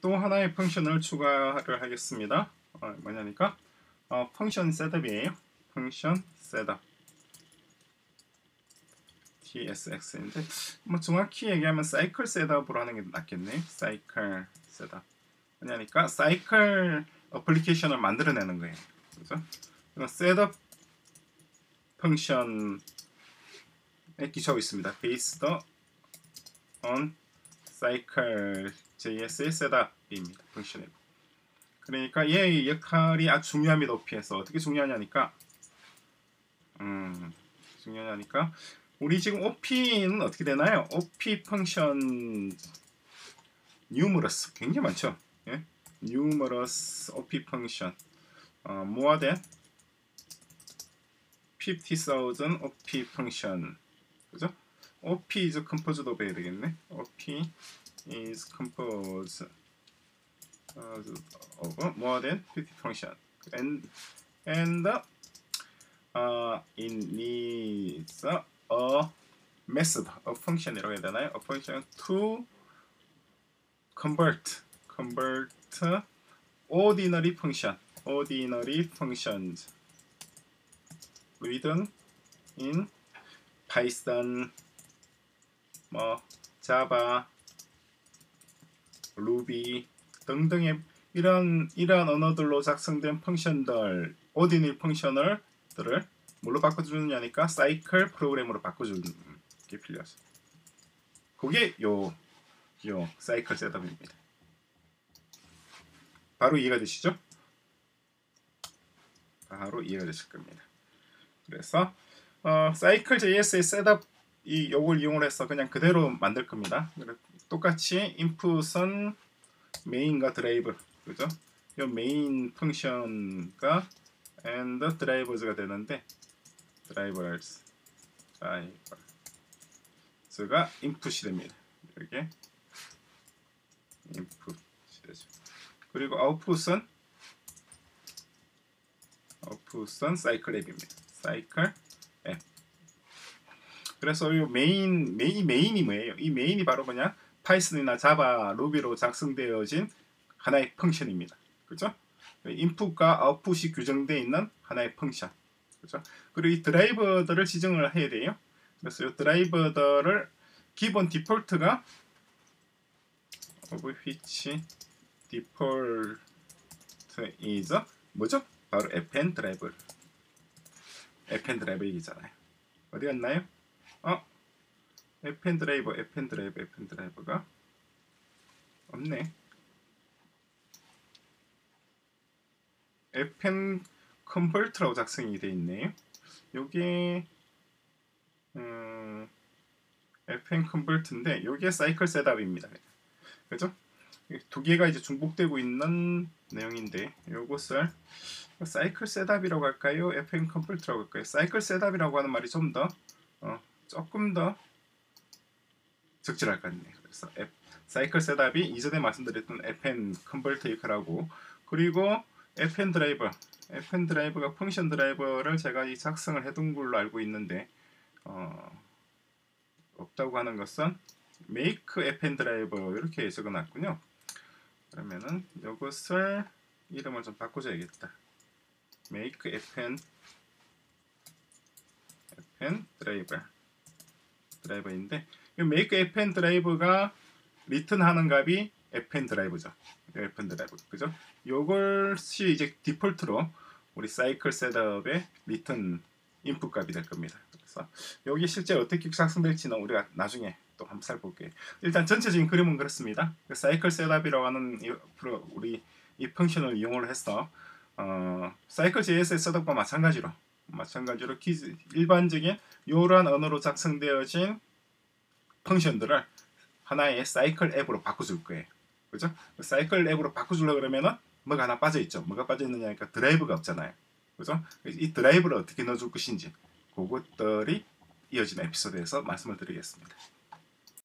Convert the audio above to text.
또 하나의 function을 추가를 하겠습니다. 어, 뭐냐니까 어, function setup이에요. function setup TSX인데 뭐 정확히 얘기하면 cycle setup으로 하는 게 낫겠네. cycle setup 뭐냐니까 cycle application을 만들어내는 거예요. 그죠? setup function에 기초하고 있습니다. based on cycle JS의 셋업입니다. 펑션이고. 그러니까 얘의 역할이 아주 중요합니다. OP에서 어떻게 중요하냐니까 음, 중요하니까 우리 지금 OP는 어떻게 되나요? OP 펑션 numerous 굉장히 많죠. 예? numerous OP 펑션 어, more than 50,000 OP 펑션 그죠? OP is composed of 해야 되겠네. OP is composed of more than 50 function and and uh, it needs a method, a function이라고 해야 되나요? A function to convert convert ordinary function ordinary functions written in Python 뭐 자바, 루비 등등의 이런 이러한 언어들로 작성된 펑션들, 오디니 펑션을 들을 뭘로 바꿔주느냐니까 사이클 프로그램으로 바꿔주는 게 필요하죠. 그게 요, 요 사이클 셋업입니다. 바로 이해가 되시죠? 바로 이해가 되실 겁니다. 그래서 어, Cycle JS의 setup 이 요걸 이용을 해서 그냥 그대로 만들 겁니다. 똑같이 인풋은 main과 drivers 그죠? 요 main function과 and drivers가 되는데 drivers drivers가 인풋이 됩니다. 이렇게 인풋이 되죠. 그리고 아웃풋은 아웃풋은 사이클 앱입니다. 사이클 앱 그래서 이 main main main이 뭐예요? 이 main이 바로 뭐냐? 파이썬이나 자바, 루비로 작성되어진 하나의 function입니다. 그죠? 인풋과 아웃풋이 규정되어 있는 하나의 function. 그죠? 그리고 이 드라이버들을 지정을 해야 돼요. 그래서 이 드라이버들을 기본 디폴트가 of which default is 뭐죠? 바로 fn 드라이버. fn 드라이버 얘기잖아요. 어디 갔나요? 어? fn 드라이버, fn 드라이버, fn 드라이버가 없네. fn 컨버터라고 작성이 되어 있네요. 요게 음, fn converter인데 요게 Cycle Setup입니다. 그죠? 두 개가 이제 중복되고 있는 내용인데 요것을 Cycle Setup이라고 할까요? fn 컨버터라고 할까요? 사이클 셋업이라고 하는 말이 좀더 어, 조금 더 적절할 것 같네요. 그래서 F, Cycle Setup이 이전에 말씀드렸던 fn converter 역할하고 그리고 fn 드라이버 fn 드라이버가 펑션 드라이버를 제가 이 작성을 해둔 걸로 알고 있는데 어, 없다고 하는 것은 make fn driver 이렇게 적어놨군요. 그러면은 이것을 이름을 좀 바꿔줘야겠다. make fn fn driver driver인데 이 make fn driver가 리턴하는 값이 fn driver죠. fn driver 그죠? 요것이 이제 디폴트로 우리 Cycle Setup의 리턴 인풋 값이 될 겁니다. 그래서 여기 실제 어떻게 작성될지는 우리가 나중에 또 한번 살펴볼게요. 일단 전체적인 그림은 그렇습니다. Cycle Setup이라고 하는 이, 우리 이 function을 이용을 해서 어, 사이클 JS의 셋업과 마찬가지로 마찬가지로 기, 일반적인 이러한 언어로 작성되어진 function들을 하나의 사이클 앱으로 바꿔줄 거예요. 그죠? 사이클 앱으로 바꿔주려 그러면은 뭐가 하나 빠져 있죠. 뭐가 빠져 있느냐 니까 드라이브가 없잖아요. 그죠? 이 드라이브를 어떻게 넣어줄 것인지 그것들이 이어지는 에피소드에서 말씀을 드리겠습니다.